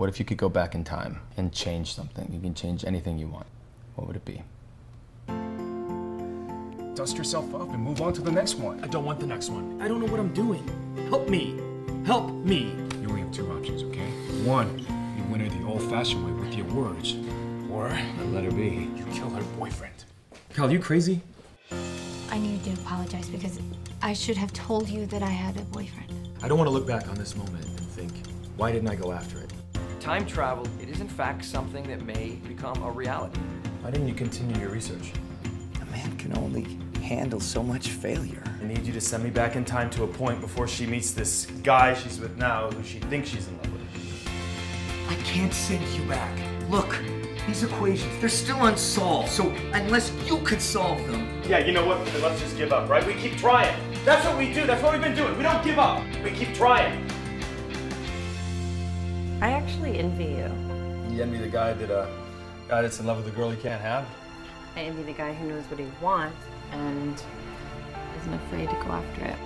what if you could go back in time and change something? You can change anything you want. What would it be? Dust yourself up and move on to the next one. I don't want the next one. I don't know what I'm doing. Help me. Help me. You only have two options, okay? One, you win her the old-fashioned way with your words, or I let her be. You kill her boyfriend. Kyle, you crazy? I needed to apologize because I should have told you that I had a boyfriend. I don't want to look back on this moment and think, why didn't I go after it? Time travel, it is in fact something that may become a reality. Why didn't you continue your research? A man can only handle so much failure. I need you to send me back in time to a point before she meets this guy she's with now who she thinks she's in love with. I can't send you back. Look, these equations, they're still unsolved, so unless you could solve them. Yeah, you know what? Let's just give up, right? We keep trying. That's what we do. That's what we've been doing. We don't give up. We keep trying. I actually envy you. You envy the guy that, uh, guy that's in love with a girl he can't have? I envy the guy who knows what he wants and isn't afraid to go after it.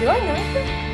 Do I know you?